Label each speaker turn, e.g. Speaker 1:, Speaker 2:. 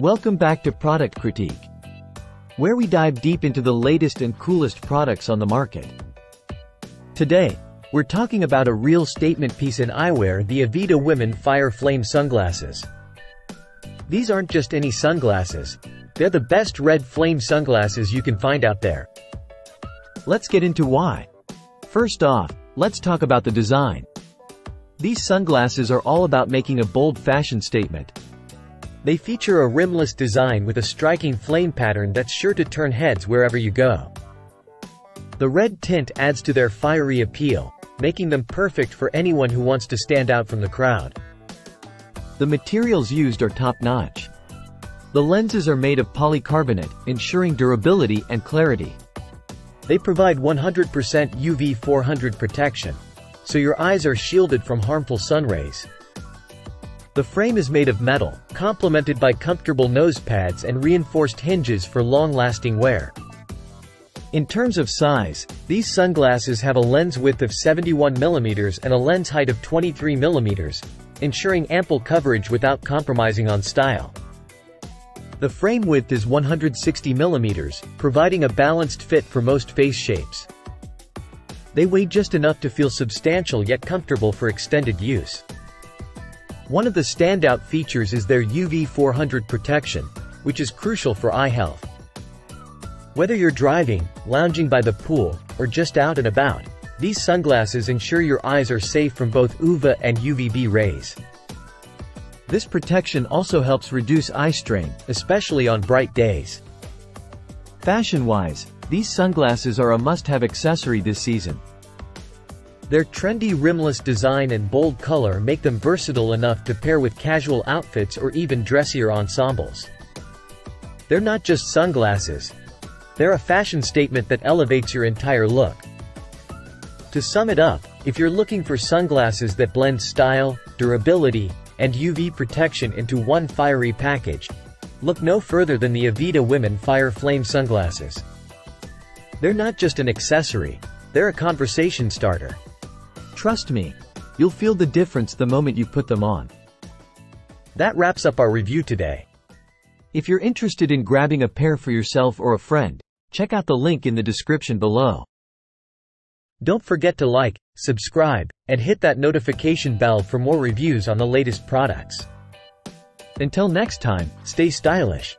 Speaker 1: Welcome back to Product Critique, where we dive deep into the latest and coolest products on the market. Today, we're talking about a real statement piece in eyewear, the Ovida Women Fire Flame Sunglasses. These aren't just any sunglasses, they're the best red flame sunglasses you can find out there. Let's get into why. First off, let's talk about the design. These sunglasses are all about making a bold fashion statement. They feature a rimless design with a striking flame pattern that's sure to turn heads wherever you go. The red tint adds to their fiery appeal, making them perfect for anyone who wants to stand out from the crowd. The materials used are top-notch. The lenses are made of polycarbonate, ensuring durability and clarity. They provide 100% UV 400 protection, so your eyes are shielded from harmful sun rays. The frame is made of metal, complemented by comfortable nose pads and reinforced hinges for long-lasting wear. In terms of size, these sunglasses have a lens width of 71mm and a lens height of 23mm, ensuring ample coverage without compromising on style. The frame width is 160mm, providing a balanced fit for most face shapes. They weigh just enough to feel substantial yet comfortable for extended use. One of the standout features is their UV 400 protection, which is crucial for eye health. Whether you're driving, lounging by the pool, or just out and about, these sunglasses ensure your eyes are safe from both UVA and UVB rays. This protection also helps reduce eye strain, especially on bright days. Fashion-wise, these sunglasses are a must-have accessory this season. Their trendy rimless design and bold color make them versatile enough to pair with casual outfits or even dressier ensembles. They're not just sunglasses. They're a fashion statement that elevates your entire look. To sum it up, if you're looking for sunglasses that blend style, durability, and UV protection into one fiery package, look no further than the Ovida Women Fire Flame Sunglasses. They're not just an accessory, they're a conversation starter. Trust me, you'll feel the difference the moment you put them on. That wraps up our review today. If you're interested in grabbing a pair for yourself or a friend, check out the link in the description below. Don't forget to like, subscribe, and hit that notification bell for more reviews on the latest products. Until next time, stay stylish.